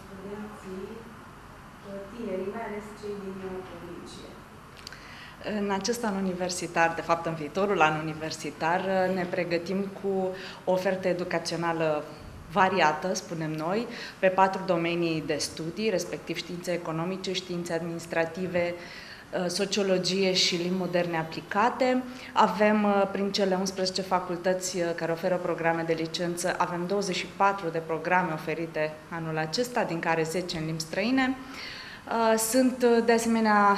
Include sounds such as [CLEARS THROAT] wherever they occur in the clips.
studenții, tinerii, mai ales cei din provincie? În acest an universitar, de fapt în viitorul an universitar, ne pregătim cu ofertă educațională variată, spunem noi, pe patru domenii de studii, respectiv științe economice, științe administrative, sociologie și limbi moderne aplicate. Avem uh, prin cele 11 facultăți uh, care oferă programe de licență, avem 24 de programe oferite anul acesta, din care 10 în limbi străine. Sunt de asemenea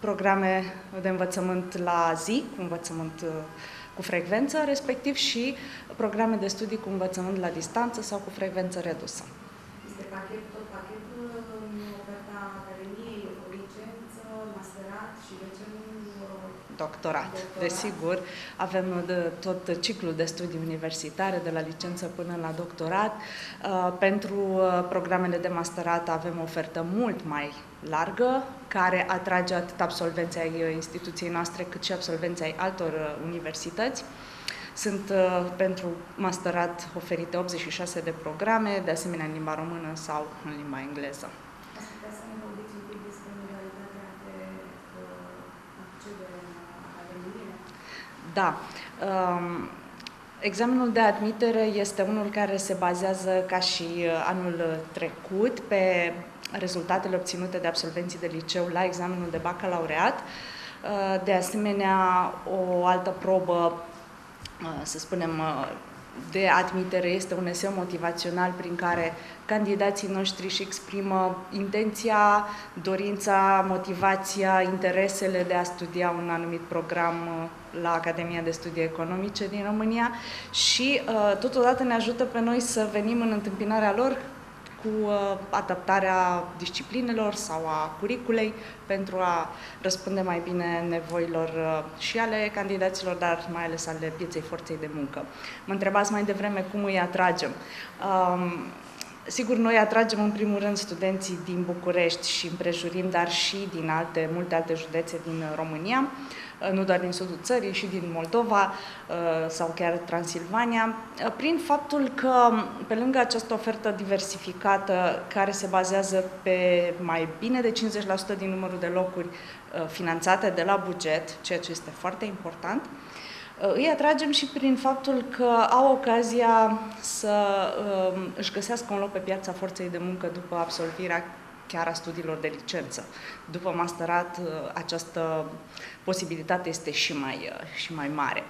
programe de învățământ la zi, cu învățământ cu frecvență, respectiv și programe de studii cu învățământ la distanță sau cu frecvență redusă. Este pachet, tot pachetul în oferta Academiei, o licență, masterat și de ce nu doctorat. doctorat. Desigur, avem de, tot ciclul de studii universitare, de la licență până la doctorat. Uh, pentru uh, programele de masterat avem o ofertă mult mai largă, care atrage atât absolvenții ai uh, instituției noastre, cât și absolvenții ai altor universități. Sunt uh, pentru masterat oferite 86 de programe, de asemenea în limba română sau în limba engleză. Da. Um, examenul de admitere este unul care se bazează, ca și uh, anul trecut, pe rezultatele obținute de absolvenții de liceu la examenul de bacalaureat. Uh, de asemenea, o altă probă Uh, să spunem, uh, de admitere este un eseu motivațional prin care candidații noștri își exprimă intenția, dorința, motivația, interesele de a studia un anumit program uh, la Academia de Studii Economice din România și totodată ne ajută pe noi să venim în întâmpinarea lor cu uh, adaptarea disciplinelor sau a curiculei pentru a răspunde mai bine nevoilor uh, și ale candidaților, dar mai ales ale pieței forței de muncă. Mă întrebați mai devreme cum îi atragem. Um, Sigur, noi atragem în primul rând studenții din București și împrejurim, dar și din alte, multe alte județe din România. Uh, nu doar din sudul țării, și din Moldova uh, sau chiar Transilvania, uh, prin faptul că, pe lângă această ofertă diversificată, care se bazează pe mai bine de 50% din numărul de locuri finanțate de la buget, ceea ce este foarte important, îi atragem și prin faptul că au ocazia să își găsească un loc pe piața forței de muncă după absolvirea chiar a studiilor de licență. După masterat, uh, această posibilitate este și mai, uh, și mai mare.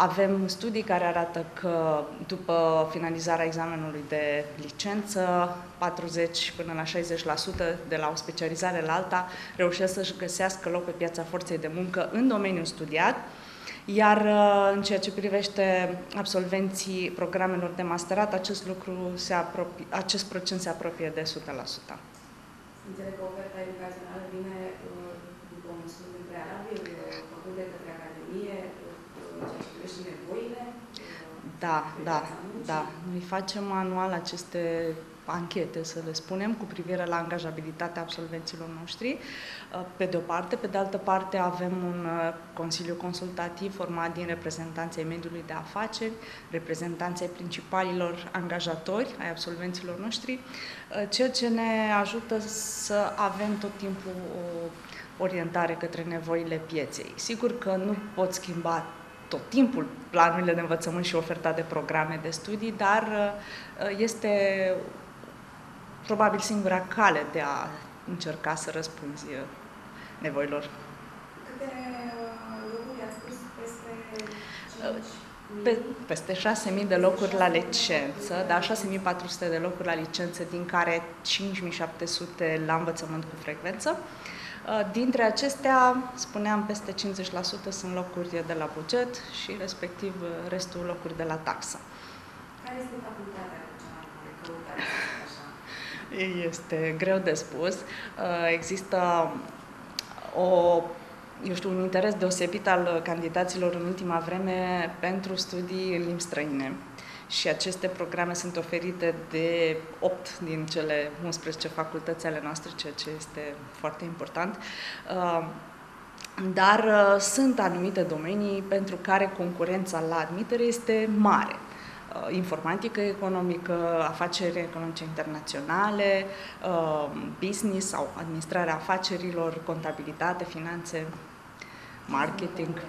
Avem studii care arată că după finalizarea examenului de licență, 40 până la 60% de la o specializare la alta reușesc să-și găsească loc pe piața forței de muncă în domeniul studiat, iar uh, în ceea ce privește absolvenții programelor de masterat, acest, lucru se apropie, acest procent se apropie de 100%. Înțeleg că oferta educațională vine uh, după un studiu prealabil uh, făcut de către Academie, uh, ceea ce privește nevoile. Da, da, da. Noi facem anual aceste anchete, să le spunem, cu privire la angajabilitatea absolvenților noștri, pe de o parte. Pe de altă parte avem un consiliu consultativ format din reprezentanții mediului de afaceri, reprezentanții principalilor angajatori ai absolvenților noștri, ceea ce ne ajută să avem tot timpul o orientare către nevoile pieței. Sigur că nu pot schimba tot timpul planurile de învățământ și oferta de programe de studii, dar este probabil singura cale de a încerca să răspunzi uh, nevoilor. Câte uh, locuri ați spus peste 5? Uh, pe, peste 6.000 de locuri la licență, da, 6.400 de locuri la licență, din care 5.700 la învățământ cu frecvență. Dintre acestea, spuneam, peste 50% sunt locuri de la buget și respectiv restul locuri de la taxă. Care este facultatea cea este greu de spus. Uh, există o eu știu, un interes deosebit al candidaților în ultima vreme pentru studii în limbi străine. Și aceste programe sunt oferite de 8 din cele 11 facultăți ale noastre, ceea ce este foarte important. Uh, dar uh, sunt anumite domenii pentru care concurența la admitere este mare. Uh, informatică economică, afaceri economice internaționale, uh, business sau administrarea afacerilor, contabilitate, finanțe, marketing.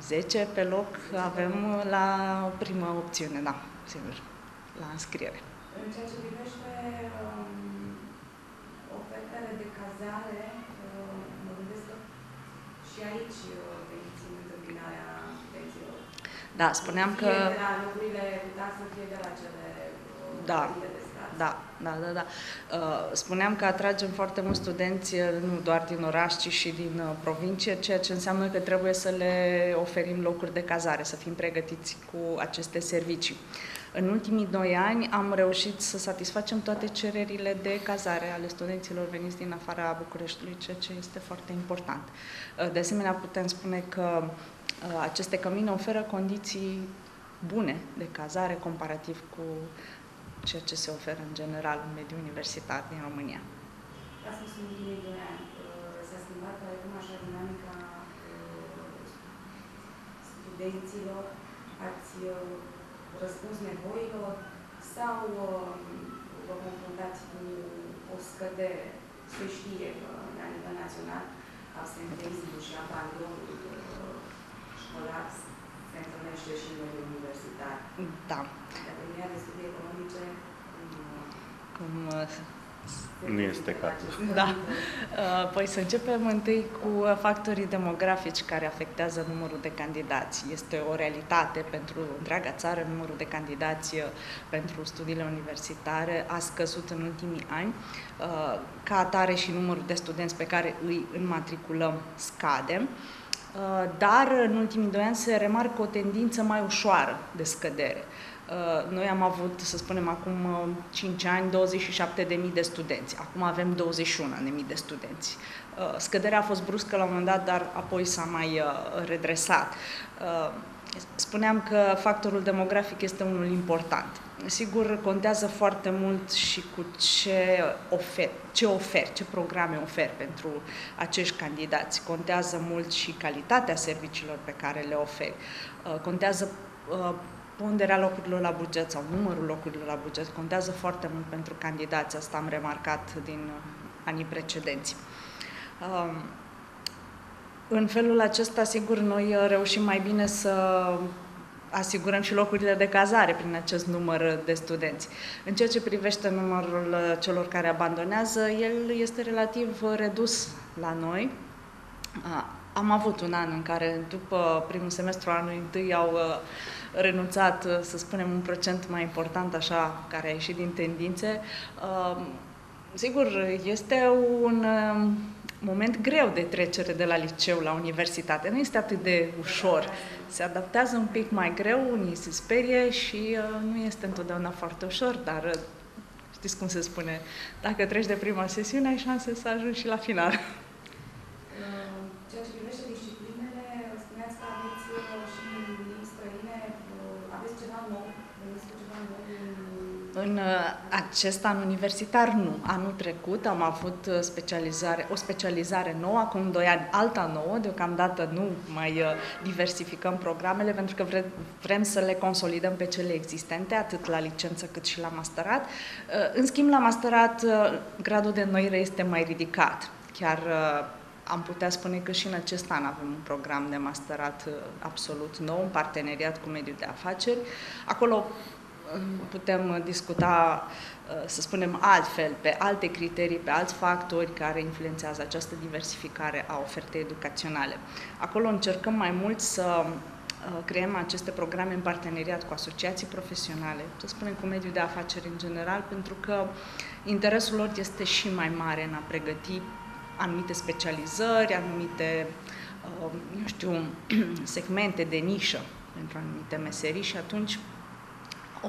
10 pe loc avem la prima opțiune, da, sigur, la înscriere. În ceea ce privește um, ofertele de cazare, um, mă gândesc că și aici uh, veniți în întâmpinarea studenților. Da, spuneam fie că... de la locurile cu taxă, fie de la cele uh, Da. de stat. Da, da, da, da. Uh, Spuneam că atragem foarte mulți studenți, uh, nu doar din oraș, ci și din uh, provincie, ceea ce înseamnă că trebuie să le oferim locuri de cazare, să fim pregătiți cu aceste servicii. În ultimii doi ani am reușit să satisfacem toate cererile de cazare ale studenților veniți din afara Bucureștiului, ceea ce este foarte important. Uh, De asemenea, putem spune că uh, aceste cămine oferă condiții bune de cazare comparativ cu ceea ce se oferă în general în mediul universitar din România. Ca să sunt ultimii doi ani, uh, s-a schimbat oarecum așa dinamica uh, studenților? Ați uh, răspuns nevoilor sau uh, vă confruntați cu o scădere? Se știe că la nivel național absenteismul și abandonul uh, școlar se întâlnește și în mediul universitar. Da, Dacă nu de studii economice, nu- cum uh, Nu este cazul. Da. Uh, Păi să începem întâi cu factorii demografici care afectează numărul de candidați. Este o realitate pentru întreaga țară, numărul de candidați uh, pentru studiile universitare a scăzut în ultimii ani. Uh, Ca atare și numărul de studenți pe care îi înmatriculăm scade. Uh, Dar în ultimii doi ani se remarcă o tendință mai ușoară de scădere. Uh, Noi am avut, să spunem, acum uh, 5 ani 27.000 de studenți. Acum avem 21.000 de studenți. Uh, Scăderea a fost bruscă la un moment dat, dar apoi s-a mai uh, redresat. Uh, Spuneam că factorul demografic este unul important. Sigur, contează foarte mult și cu ce oferi, ce oferi, ce programe oferi pentru acești candidați. Contează mult și calitatea serviciilor pe care le oferi. Uh, Contează uh, ponderea locurilor la buget sau numărul locurilor la buget contează foarte mult pentru candidați. Asta am remarcat din uh, anii precedenți. Um, În felul acesta, sigur, noi uh, reușim mai bine să asigurăm și locurile de cazare prin acest număr de studenți. În ceea ce privește numărul uh, celor care abandonează, el este relativ uh, redus la noi. Uh, Am avut un an în care, după primul semestru anului întâi, au uh, renunțat, uh, să spunem, un procent mai important, așa, care a ieșit din tendințe. Uh, Sigur, este un uh, moment greu de trecere de la liceu la universitate. Nu este atât de ușor. Se adaptează un pic mai greu, unii se sperie și uh, nu este întotdeauna foarte ușor, dar uh, știți cum se spune, dacă treci de prima sesiune, ai șanse să ajungi și la final. Uh, Ceea ce privește În uh, acest an universitar nu. Anul trecut am avut uh, specializare, o specializare nouă, acum doi ani alta nouă, deocamdată nu mai uh, diversificăm programele pentru că vre, vrem să le consolidăm pe cele existente, atât la licență cât și la masterat. Uh, În schimb, la masterat uh, gradul de înnoire este mai ridicat. Chiar uh, am putea spune că și în acest an avem un program de masterat uh, absolut nou, în parteneriat cu mediul de afaceri. Acolo putem discuta, uh, să spunem, altfel, pe alte criterii, pe alți factori care influențează această diversificare a ofertei educaționale. Acolo încercăm mai mult să uh, creăm aceste programe în parteneriat cu asociații profesionale, să spunem cu mediul de afaceri în general, pentru că interesul lor este și mai mare în a pregăti anumite specializări, anumite, uh, nu știu, [CLEARS THROAT] segmente de nișă pentru anumite meserii și atunci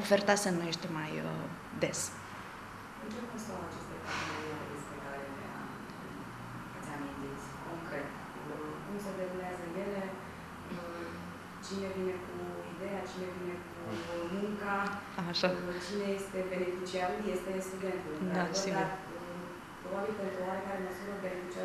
oferta se înnoiește mai uh, des. În ce constau aceste parteneriate despre care le-a- ați amintit concret? Uh, Cum se derulează ele? Uh, Cine vine cu ideea, cine vine cu munca? Așa. Uh, Cine este beneficiarul? Este studentul. Da, într-adevăr, sigur. dar, uh, Probabil că într-o oarecare măsură beneficiarul este și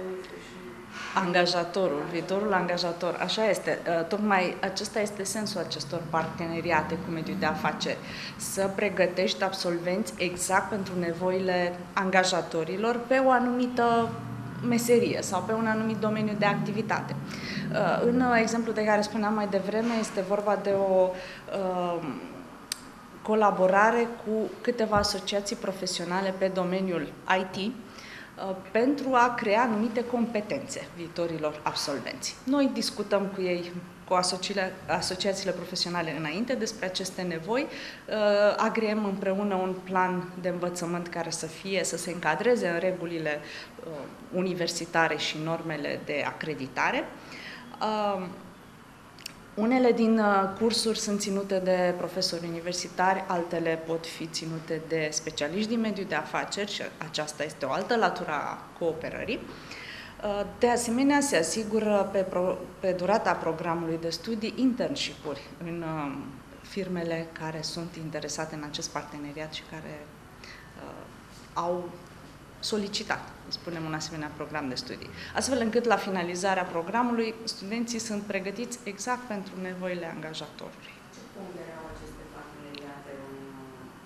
Angajatorul, viitorul angajator, așa este. Uh, tocmai acesta este sensul acestor parteneriate cu mediul de afaceri. Să pregătești absolvenți exact pentru nevoile angajatorilor pe o anumită meserie sau pe un anumit domeniu de activitate. Uh, în exemplu de care spuneam mai devreme, este vorba de o uh, colaborare cu câteva asociații profesionale pe domeniul IT, uh, pentru a crea anumite competențe viitorilor absolvenți. Noi discutăm cu ei, cu asociațiile profesionale înainte despre aceste nevoi, agreem împreună un plan de învățământ care să fie, să se încadreze în regulile universitare și normele de acreditare. Unele din uh, cursuri sunt ținute de profesori universitari, altele pot fi ținute de specialiști din mediul de afaceri și aceasta este o altă latură a cooperării. Uh, de asemenea, se asigură pe, pro, pe durata programului de studii internship-uri în uh, firmele care sunt interesate în acest parteneriat și care uh, au solicitat, spunem, un asemenea program de studii. Astfel încât la finalizarea programului studenții sunt pregătiți exact pentru nevoile angajatorului.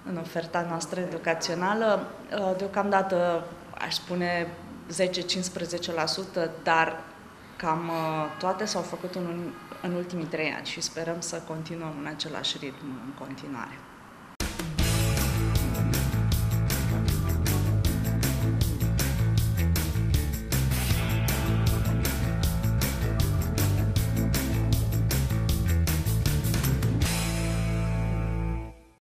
În oferta noastră educațională, uh, deocamdată aș spune 10-15%, dar cam uh, toate s-au făcut în, în ultimii trei ani și sperăm să continuăm în același ritm în continuare.